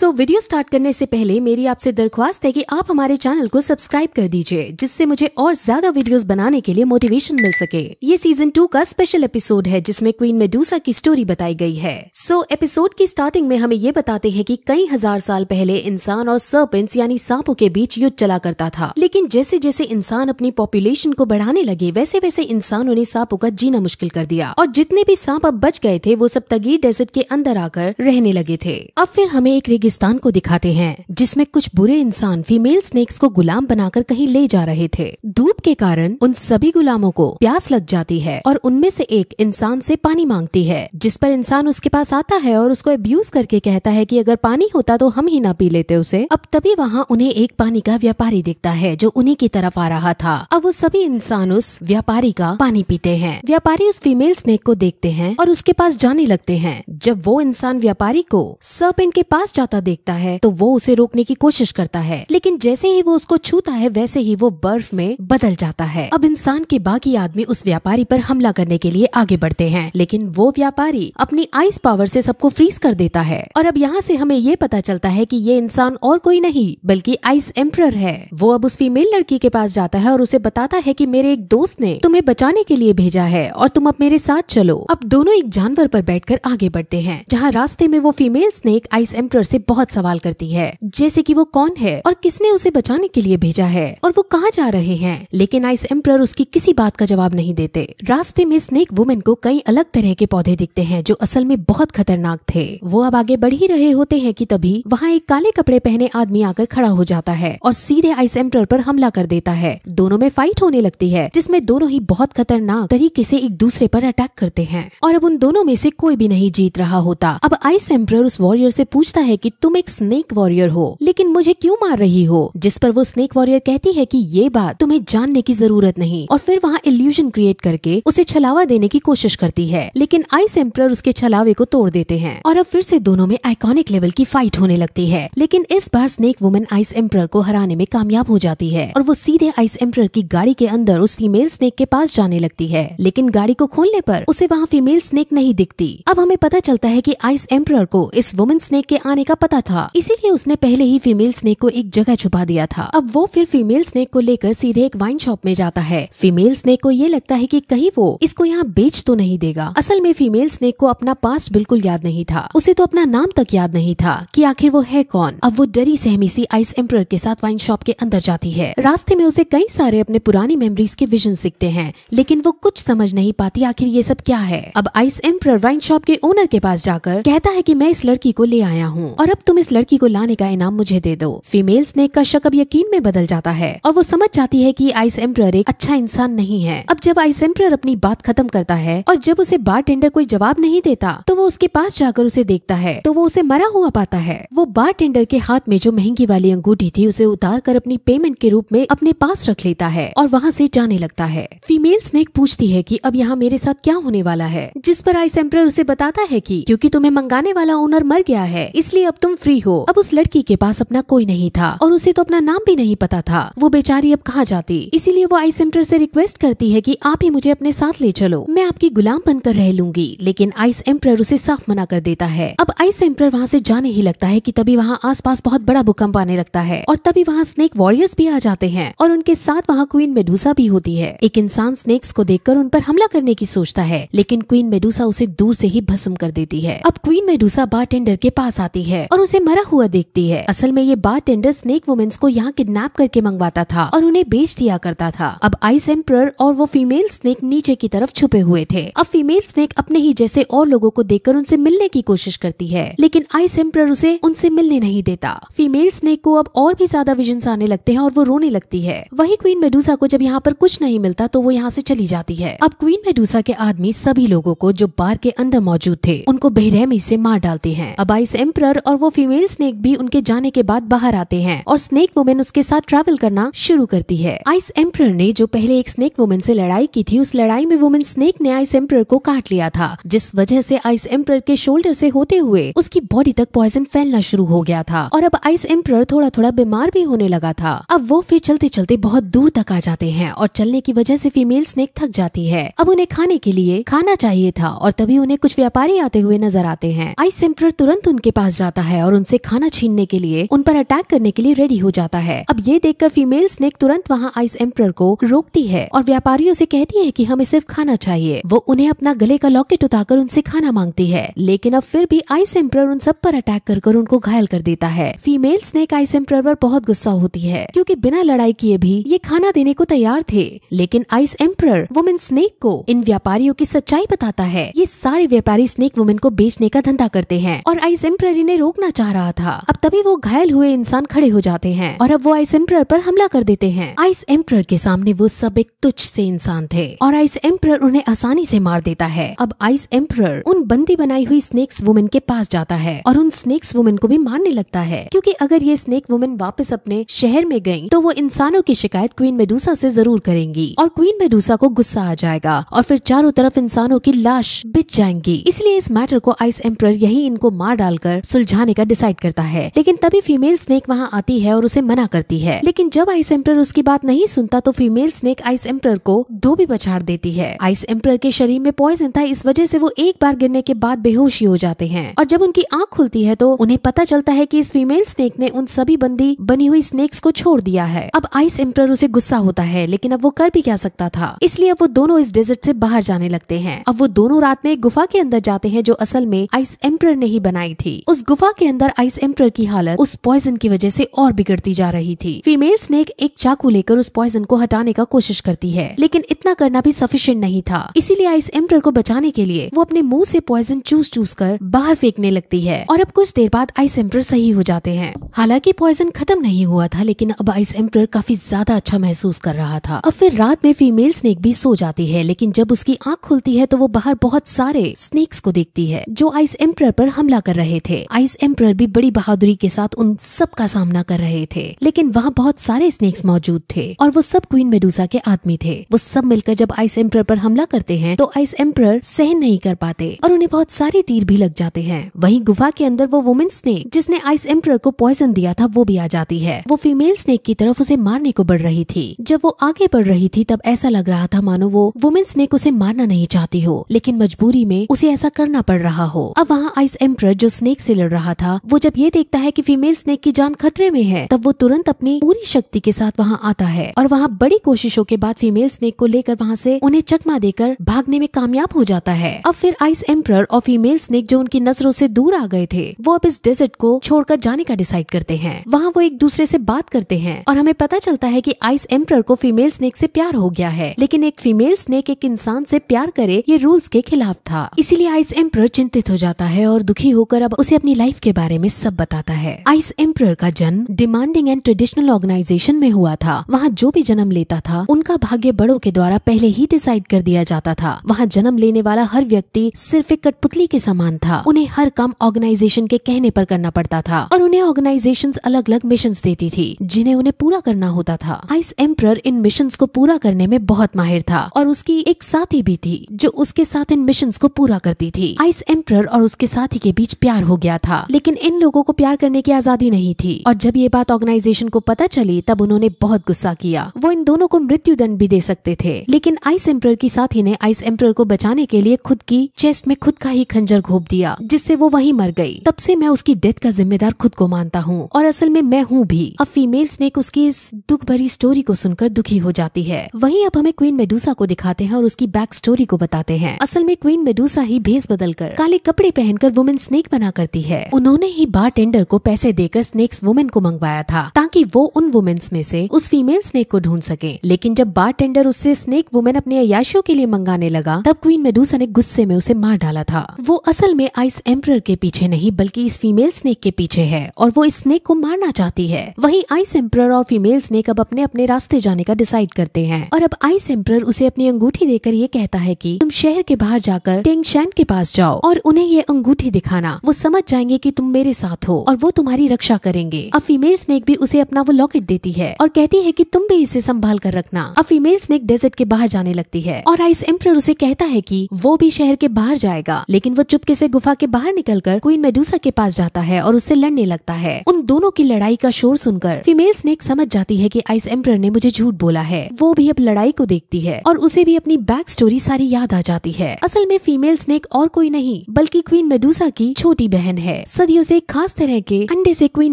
सो so, video start करने से पहले मेरी आपसे दरख्वास्त है कि आप हमारे चैनल को सब्सक्राइब कर दीजिए जिससे मुझे और ज़्यादा वीडियोस बनाने के लिए मोटिवेशन मिल सके। ये सीज़न टू का स्पेशल एपिसोड है जिसमें क्वीन मेडूसा की स्टोरी बताई गई है। सो so, एपिसोड की स्टार्टिंग में हमें ये बताते हैं कि कई हज़ार साल पहले इंसान और सर्पेंट्स यानी सांपों के बीच युद्ध चला करता था। लेकिन जैसे जैसे इंसान अपनी पॉपुलेशन को बढ़ाने लगे वैसे वैसे इंसानों ने सांपों का जीना मुश्किल कर दिया। और जितने भी सांप अब बच गए थे वो सब तगीर डेजर्ट के अंदर आकर रहने लगे थे। अब फिर हमें एक को दिखाते हैं, जिसमें कुछ बुरे इंसान फीमेल स्नेक्स को गुलाम बनाकर कहीं ले जा रहे थे। धूप के कारण उन सभी गुलामों को प्यास लग जाती है और उनमें से एक इंसान से पानी मांगती है, जिस पर इंसान उसके पास आता है और उसको अब्यूज करके कहता है कि अगर पानी होता तो हम ही ना पी लेते उसे। अब तभी वहाँ उन्हें एक पानी का व्यापारी दिखता है, जो उन्हीं की तरफ़ आ रहा था। अब वो सभी इंसान उस व्यापारी का पानी पीते हैं। व्यापारी उस फीमेल स्नेक को देखते हैं और उसके पास जाने लगते हैं। जब वो इंसान व्यापारी को सर्पेंट के पास जाता देखता है तो वो उसे रोकने की कोशिश करता है। लेकिन जैसे ही वो उसको छूता है, वैसे ही वो बर्फ़ में बदल जाता है। अब इंसान के बाकी आदमी उस व्यापारी पर हमला करने के लिए आगे बढ़ते हैं, लेकिन वो व्यापारी अपनी आइस पावर से सबको फ्रीज कर देता है। और अब यहाँ से हमें ये पता चलता है कि ये इंसान और कोई नहीं, बल्कि आइस एम्प्रर है। वो अब उस फीमेल लड़की के पास जाता है और उसे बताता है कि मेरे एक दोस्त ने तुम्हें बचाने के लिए भेजा है और तुम अब मेरे साथ चलो। अब दोनों एक जानवर पर बैठकर आगे बढ़ते हैं, जहाँ रास्ते में वो फीमेल स्नेक आइस एम्प्रर से बहुत सवाल करती है, जैसे कि वो कौन है और किसने उसे बचाने के लिए भेजा है और वो कहाँ जा रहे हैं। लेकिन आइस एम्प्रर उसकी किसी बात का जवाब नहीं देते। रास्ते में स्नेक वुमेन को कई अलग तरह के पौधे दिखते हैं जो असल में बहुत खतरनाक थे। वो अब आगे बढ़ ही रहे होते हैं कि तभी वहाँ एक काले कपड़े पहने आदमी आकर खड़ा हो जाता है और सीधे आइस एम्प्रर पर हमला कर देता है। दोनों में फाइट होने लगती है, जिसमें दोनों ही बहुत खतरनाक तरीके से एक दूसरे पर अटैक करते हैं। और अब उन दोनों में से कोई भी नहीं जीत रहा होता। अब आइस एम्प्रर उस वॉरियर से पूछता है कि तुम एक स्नेक वॉरियर हो। लेकिन मुझे क्यों मार रही हो? जिस पर वो स्नेक वॉरियर कहती है कि ये बात तुम्हें जानने की ज़रूरत नहीं। और फिर वहाँ इल्यूजन क्रिएट करके उसे छलावा देने की कोशिश करती है। लेकिन आइस एम्प्रर उसके छलावे को तोड़ देते हैं। और अब फिर से दोनों में आइकॉनिक लेवल की फाइट होने लगती है। लेकिन इस बार स्नेक वुमेन आइस एम्प्रर को हराने में कामयाब हो जाती है। और वो सीधे आइस एम्प्रर की गाड़ी के अंदर उस फीमेल स्नेक के पास जाने लगती है। लेकिन गाड़ी को खोलने पर उसे वहाँ फीमेल स्नेक नहीं दिखती। अब हमें पता चलता है कि आइस एम्प्रर को इस वुमेन स्नेक के आने का पता था। इसीलिए उसने पहले ही फीमेल स्नेक को एक जगह छुपा दिया था। अब वो फिर फीमेल स्नेक को लेकर सीधे एक वाइन शॉप में जाता है। फीमेल स्नेक को ये लगता है कि कहीं वो इसको यहाँ बेच तो नहीं देगा। असल में फीमेल स्नेक को अपना पास्ट बिल्कुल याद नहीं था। उसे तो अपना नाम तक याद नहीं था कि आखिर वो है कौन। अब वो डरी सहमी सी आइस एम्प्रर के साथ वाइन शॉप के अंदर जाती है। रास्ते में उसे कई सारे अपने पुरानी मेमोरीज के विजन दिखते हैं, लेकिन वो कुछ समझ नहीं पाती आखिर ये सब क्या है। अब आइस एम्प्रर वाइन शॉप के ओनर के पास जाकर कहता है कि मैं इस लड़की को ले आया हूँ और अब तुम इस लड़की को लाने का इनाम मुझे दे दो। फीमेल स्नेक का शक अब यकीन में बदल जाता है और वो समझ जाती है कि आइस एम्प्रर एक अच्छा इंसान नहीं है। अब जब आइस एम्प्रर अपनी बात खत्म करता है और जब उसे बार टेंडर कोई जवाब नहीं देता तो वो उसके पास जाकर उसे देखता है तो वो उसे मरा हुआ पाता है। वो बार टेंडर के हाथ में जो महँगी वाली अंगूठी थी, उसे उतार कर अपनी पेमेंट के रूप में अपने पास रख लेता है और वहाँ से जाने लगता है। फीमेल स्नेक पूछती है कि अब यहाँ मेरे साथ क्या होने वाला है, जिस पर आइस एम्प्रर उसे बताता है कि, क्योंकि तुम्हें मंगाने वाला ओनर मर गया है, इसलिए अब तुम फ्री हो। अब उस लड़की के पास अपना कोई नहीं था और उसे तो अपना नाम भी नहीं पता था। वो बेचारी अब कहाँ जाती? इसीलिए वो आइस एम्प्रर से रिक्वेस्ट करती है कि आप ही मुझे अपने साथ ले चलो। मैं आपकी गुलाम बनकर रह लूँगी, लेकिन आइस एम्प्रर उसे साफ़ मना कर देता है। अब आइस एम्प्रर वहाँ से जाने ही लगता है कि तभी वहाँ आसपास बहुत बड़ा भूकंप आने लगता है और तभी वहाँ स्नेक वॉरियर्स भी आ जाते हैं और उनके साथ वहाँ क्वीन मेडूसा भी होती है। एक इंसान स्नेक्स को देखकर उन पर हमला करने की सोचता है, लेकिन क्वीन मेडूसा उसे दूर से ही भस्म कर देती है। अब क्वीन मेडूसा बार के पास आती है। और उसे मरा हुआ देखती है। असल में ये बार टेंडर स्नेक वुमेन्स को यहाँ किडनैप करके मंगवाता था और उन्हें बेच दिया करता था। अब आइस एम्प्रर और वो फीमेल स्नेक नीचे की तरफ़ छुपे हुए थे। अब फीमेल स्नेक अपने ही जैसे और लोगों को देखकर उनसे मिलने की कोशिश करती है, लेकिन आइस एम्प्रर उसे उनसे मिलने नहीं देता। फीमेल स्नेक को अब और भी ज़्यादा विजन आने लगते हैं और वो रोने लगती है। वही क्वीन मेडूसा को जब यहाँ पर कुछ नहीं मिलता तो वो यहाँ से चली जाती है। अब क्वीन मेडूसा के आदमी सभी लोगों को जो बार के अंदर मौजूद थे, उनको बेरहमी से मार डालते हैं। अब आइस एम्प्रर और वो फीमेल स्नेक भी उनके जाने के बाद बाहर आते हैं और स्नेक वुमेन उसके साथ ट्रैवल करना शुरू करती है। आइस एम्प्रर ने जो पहले एक स्नेक वुमेन से लड़ाई की थी, उस लड़ाई में वुमेन स्नेक ने आइस एम्प्रर को काट लिया था, जिस वजह से आइस एम्प्रर के शोल्डर से होते हुए उसकी बॉडी तक पॉइजन फैलना शुरू हो गया था। और अब आइस एम्प्रर थोड़ा थोड़ा बीमार भी होने लगा था। अब वो फिर चलते चलते बहुत दूर तक आ जाते हैं और चलने की वजह से फीमेल स्नेक थक जाती है। अब उन्हें खाने के लिए खाना चाहिए था और तभी उन्हें कुछ व्यापारी आते हुए नज़र आते हैं। आइस एम्प्रर तुरंत उनके पास जाता है। और उनसे खाना छीनने के लिए, उन पर अटैक करने के लिए रेडी हो जाता है। अब ये देखकर फीमेल स्नेक तुरंत वहाँ आइस एम्पर को रोकती है और व्यापारियों से कहती है की हमें सिर्फ़ खाना चाहिए। वो उन्हें अपना गले का लॉकेट उतार उनसे खाना मांगती है। लेकिन अब फिर भी आइस एम्पर उन सब पर अटैक कर कर उनको घायल कर देता है। फीमेल स्नेक आइस एम्पर पर बहुत गुस्सा होती है, क्योंकि बिना लड़ाई किए भी ये खाना देने को तैयार थे। लेकिन आइस एम्पर वुमेन स्नेक को इन व्यापारियों की सच्चाई बताता है। ये सारे व्यापारी स्नेक वुमेन को बेचने का धंधा करते हैं और आइस एम्पर इन्हें रोकना चाह रहा था। अब तभी वो घायल हुए इंसान खड़े हो जाते हैं और अब वो आइस एम्पर पर हमला कर देते हैं। आइस एम्पर के सामने वो सब एक तुच्छ से इंसान थे और आइस एम्पर उन्हें आसानी से मार देता है। अब आइस एम्पर उन बंदी बनाई हुई स्नेक्स वुमेन के पास जाता है और उन स्नेक्स वुमेन को भी मारने लगता है। क्योंकि अगर ये स्नेक वुमेन वापस अपने शहर में गई तो वो इंसानों की शिकायत क्वीन मेडूसा से ज़रूर करेंगी और क्वीन मेडूसा को गुस्सा आ जाएगा और फिर चारों तरफ़ इंसानों की लाश बिच जाएँगी। इसलिए इस मैटर को आइस एम्पर यही इनको मार डालकर सुलझाने का डिसाइड करता है। लेकिन तभी फीमेल स्नेक वहाँ आती है और उसे मना करती है। लेकिन जब आइस एम्पर उसकी बात नहीं सुनता तो फीमेल स्नेक आइस एम्पर को भी पछाड़ देती है। आइस एम्पर के शरीर में पॉइजन था, इस वजह से वो एक बार गिरने के बाद बेहोशी हो जाते हैं। और जब उनकी आँख खुलती है तो उन्हें पता चलता है कि इस फीमेल स्नेक ने उन सभी बंदी, बनी हुई स्नेक्स को छोड़ दिया है। अब आइस एम्पर उसे गुस्सा होता है, लेकिन अब वो कर भी क्या सकता था? इसलिए अब वो दोनों इस डेजर्ट से बाहर जाने लगते हैं। अब वो दोनों रात में एक गुफा के अंदर जाते हैं, जो असल में आइस एम्पर ने ही बनाई थी। उस गुफा के अंदर आइस एम्पर की हालत उस पॉइजन की वजह से और बिगड़ती जा रही थी। फीमेल स्नेक एक चाकू लेकर उस पॉइजन को हटाने का कोशिश करती है, लेकिन इतना करना भी सफिशियंट नहीं था। इसीलिए आइस एम्पर को बचाने के लिए वो अपने मुँह से पॉइजन चूस चूस कर बाहर फेंकने लगती है और अब कुछ देर बाद आइस एम्पर सही हो जाते हैं। हालाँकि पॉइजन खत्म नहीं हुआ था, लेकिन अब आइस एम्पर काफ़ी ज़्यादा अच्छा महसूस कर रहा था। अब फिर रात में फीमेल स्नेक भी सो जाती है, लेकिन जब उसकी आँख खुलती है तो वो बाहर बहुत सारे स्नेक्स को देखती है, जो आइस एम्पर पर हमला कर रहे थे। आइस एम्पर भी बड़ी बहादुरी के साथ उन सब का सामना कर रहे थे। लेकिन वहाँ बहुत सारे स्नेक्स मौजूद थे और वो सब क्वीन मेडूसा के आदमी थे। वो सब मिलकर जब आइस एम्पर पर हमला करते हैं तो आइस एम्पर सहन नहीं कर पाते और उन्हें बहुत सारे तीर भी लग जाते हैं। वहीं गुफा के अंदर वो वुमेन स्नेक जिसने आइस एम्पर को पॉइजन दिया था, वो भी आ जाती है। वो फीमेल स्नेक की तरफ़ उसे मारने को बढ़ रही थी। जब वो आगे बढ़ रही थी, तब ऐसा लग रहा था, मानो वो वुमेन स्नेक उसे मारना नहीं चाहती हो, लेकिन मजबूरी में उसे ऐसा करना पड़ रहा हो। अब वहाँ आइस एम्पर जो स्नेक से लड़ रहा था। वो जब ये देखता है कि फीमेल स्नेक की जान खतरे में है, तब वो तुरंत अपनी पूरी शक्ति के साथ वहाँ आता है और वहाँ बड़ी कोशिशों के बाद फीमेल स्नेक को लेकर वहाँ से उन्हें चकमा देकर भागने में कामयाब हो जाता है। अब फिर आइस एम्पर और फीमेल स्नेक जो उनकी नज़रों से दूर आ गए थे, वो अब इस डेजर्ट को छोड़कर जाने का डिसाइड करते हैं। वहाँ वो एक दूसरे से बात करते हैं और हमें पता चलता है कि आइस एम्पर को फीमेल स्नेक से प्यार हो गया है, लेकिन एक फीमेल स्नेक एक इंसान से प्यार करे, ये रूल्स के खिलाफ था। इसीलिए आइस एम्पर चिंतित हो जाता है और दुखी होकर अब उसे अपनी लाइफ के बारे में सब बताता है। आइस एम्पर का जन्म डिमांडिंग एंड ट्रेडिशनल ऑर्गेनाइजेशन में हुआ था। वहाँ जो भी जन्म लेता था, उनका भाग्य बड़ों के द्वारा पहले ही डिसाइड कर दिया जाता था। वहाँ जन्म लेने वाला हर व्यक्ति सिर्फ़ एक कठपुतली के समान था। उन्हें हर काम ऑर्गेनाइजेशन के कहने पर करना पड़ता था और उन्हें ऑर्गेनाइजेशन अलग अलग मिशन देती थी, जिन्हें उन्हें पूरा करना होता था। आइस एम्पर इन मिशन को पूरा करने में बहुत माहिर था और उसकी एक साथी भी थी, जो उसके साथ इन मिशन को पूरा करती थी। आइस एम्पर और उसके साथी के बीच प्यार हो गया था। लेकिन इन लोगों को प्यार करने की आज़ादी नहीं थी। और जब ये बात ऑर्गेनाइजेशन को पता चली, तब उन्होंने बहुत गुस्सा किया। वो इन दोनों को मृत्यु दंड भी दे सकते थे। लेकिन आइस एम्पर की साथी ने आइस एम्पर को बचाने के लिए खुद की चेस्ट में खुद का ही खंजर घोप दिया, जिससे वो वहीं मर गई। तब से मैं उसकी डेथ का जिम्मेदार खुद को मानता हूँ। और असल में मैं हूँ भी। अब फीमेल स्नेक उसकी इस दुख भरी स्टोरी को सुनकर दुखी हो जाती है। वहीं अब हमें क्वीन मेडूसा को दिखाते हैं और उसकी बैक स्टोरी को बताते हैं। असल में क्वीन मेडूसा ही भेस बदलकर काले कपड़े पहनकर वुमेन स्नेक बना करती है। उन्होंने ही बार टेंडर को पैसे देकर स्नेक्स वुमेन को मंगवाया था, ताकि वो उन वुमेन्स में से उस फीमेल स्नेक को ढूंढ सके। लेकिन जब बार टेंडर उससे स्नेक वुमेन अपने अयाशियों के लिए मंगाने लगा, तब क्वीन मेडूसा ने गुस्से में उसे मार डाला था। वो असल में आइस एम्पर के पीछे नहीं, बल्कि इस फीमेल स्नेक के पीछे है, और वो इस स्नेक को मारना चाहती है। वही आइस एम्पर और फीमेल स्नेक अब अपने अपने रास्ते जाने का डिसाइड करते हैं, और अब आइस एम्पर उसे अपनी अंगूठी देकर ये कहता है की, तुम शहर के बाहर जाकर टेंग शैन के पास जाओ, और उन्हें ये अंगूठी दिखाना। वो समझ जाएँगे कि तुम मेरे साथ हो और वो तुम्हारी रक्षा करेंगे। अब फीमेल स्नेक भी उसे अपना वो लॉकेट देती है और कहती है कि तुम भी इसे संभाल कर रखना। अब फीमेल स्नेक डेजर्ट के बाहर जाने लगती है और आइस एम्पर उसे कहता है कि वो भी शहर के बाहर जाएगा। लेकिन वो चुपके से गुफा के बाहर निकलकर क्वीन मेडूसा के पास जाता है और उससे लड़ने लगता है। उन दोनों की लड़ाई का शोर सुनकर फीमेल स्नेक समझ जाती है की आइस एम्पर ने मुझे झूठ बोला है। वो भी अब लड़ाई को देखती है और उसे भी अपनी बैक स्टोरी सारी याद आ जाती है। असल में फीमेल स्नेक और कोई नहीं, बल्कि क्वीन मेडूसा की छोटी बहन है। सदियों से एक खास तरह के अंडे से क्वीन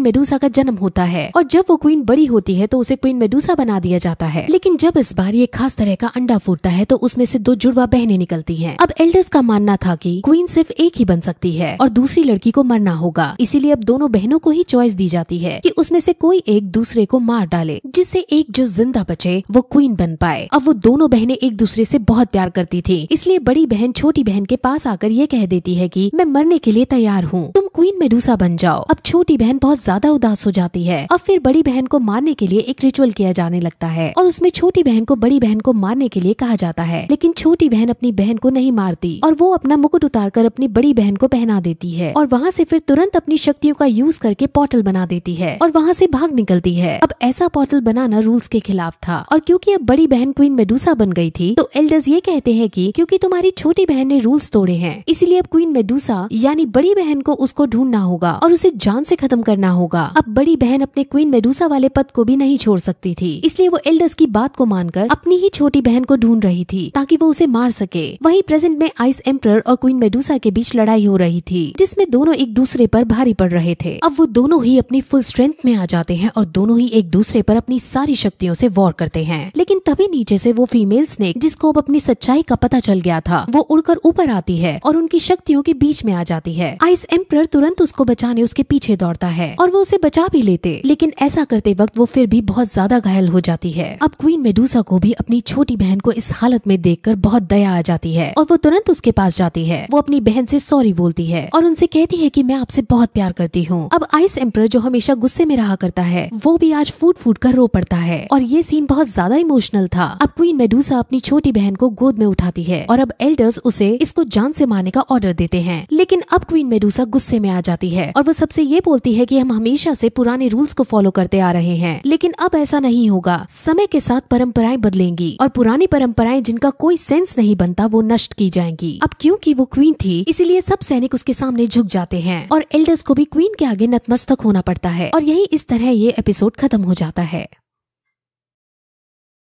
मेडूसा का जन्म होता है। और जब वो क्वीन बड़ी होती है तो उसे क्वीन मेडूसा बना दिया जाता है। लेकिन जब इस बार ये खास तरह का अंडा फूटता है तो उसमें से दो जुड़वा बहने निकलती है। अब एल्डर्स का मानना था की क्वीन सिर्फ़ एक ही बन सकती है, और दूसरी लड़की को मरना होगा। इसीलिए अब दोनों बहनों को ही चॉइस दी जाती है की उसमें से कोई एक दूसरे को मार डाले, जिससे एक जो ज़िंदा बचे, वो क्वीन बन पाए। अब वो दोनों बहनें एक दूसरे से बहुत प्यार करती थी। इसलिए बड़ी बहन छोटी बहन के पास आकर ये कह देती है कि, मैं मरने के लिए तैयार हूँ। तुम क्वीन मेडूसा बन जाओ। अब छोटी बहन बहुत ज़्यादा उदास हो जाती है अब फिर बड़ी बहन को मारने के लिए एक रिचुअल किया जाने लगता है और उसमें छोटी बहन को बड़ी बहन को मारने के लिए कहा जाता है। लेकिन छोटी बहन अपनी बहन को नहीं मारती और वो अपना मुकुट उतार कर अपनी बड़ी बहन को पहना देती है और वहाँ से फिर तुरंत अपनी शक्तियों का यूज़ करके पोर्टल बना देती है और वहाँ से भाग निकलती है। अब ऐसा पोर्टल बनाना रूल्स के खिलाफ था और क्योंकि अब बड़ी बहन क्वीन मेडूसा बन गई थी तो एल्डर्स ये कहते हैं कि क्योंकि तुम्हारी छोटी बहन ने रूल्स तोड़े हैं, इसीलिए अब क्वीन मेडूसा यानी बड़ी बहन को उसको ढूंढना होगा और उसे जान से खत्म करना होगा। अब बड़ी बहन अपने क्वीन मेडूसा वाले पद को भी नहीं छोड़ सकती थी। इसलिए वो एल्डर्स की बात को मानकर अपनी ही छोटी बहन को ढूंढ रही थी, ताकि वो उसे मार सके। वही प्रेजेंट में आइस एम्पर और क्वीन मेडूसा के बीच लड़ाई हो रही थी, जिसमें दोनों एक दूसरे पर भारी पड़ रहे थे। अब वो दोनों ही अपनी फुल स्ट्रेंथ में आ जाते हैं और दोनों ही एक दूसरे पर अपनी सारी शक्तियों से वॉर करते हैं। लेकिन तभी नीचे से वो फीमेल स्नेक जिसको अब अपनी सच्चाई का पता चल गया था, वो उड़कर ऊपर आती है और उनकी शक्तियों के बीच में आ जाती है। आइस एम्पर तुरंत उसको बचाने उसके पीछे दौड़ता है और वो उसे बचा भी लेते। लेकिन ऐसा करते वक्त वो फिर भी बहुत ज़्यादा घायल हो जाती है। अब क्वीन मेडूसा को भी अपनी छोटी बहन को इस हालत में देखकर बहुत दया आ जाती है और वो तुरंत उसके पास जाती है। वो अपनी बहन से सॉरी बोलती है और उनसे कहती है कि मैं आपसे बहुत प्यार करती हूँ। अब आइस एम्पर जो हमेशा गुस्से में रहा करता है, वो भी आज फूट फूट कर रो पड़ता है और ये सीन बहुत ज़्यादा इमोशनल था। अब क्वीन मेडूसा अपनी छोटी बहन को गोद में उठाती है और अब एल्डर्स उसे इसको जान से मारने का ऑर्डर देते हैं। लेकिन अब क्वीन मेडूसा गुस्से में आ जाती है और वो सबसे ये बोलती है कि हम हमेशा से पुराने रूल्स को फॉलो करते आ रहे हैं। लेकिन अब ऐसा नहीं होगा। समय के साथ परंपराएँ बदलेंगी और पुरानी परंपराएँ जिनका कोई सेंस नहीं बनता, वो नष्ट की जाएँगी। अब क्योंकि वो क्वीन थी, इसीलिए सब सैनिक उसके सामने झुक जाते हैं और एल्डर्स को भी क्वीन के आगे नतमस्तक होना पड़ता है। और यही इस तरह ये एपिसोड खत्म हो जाता है।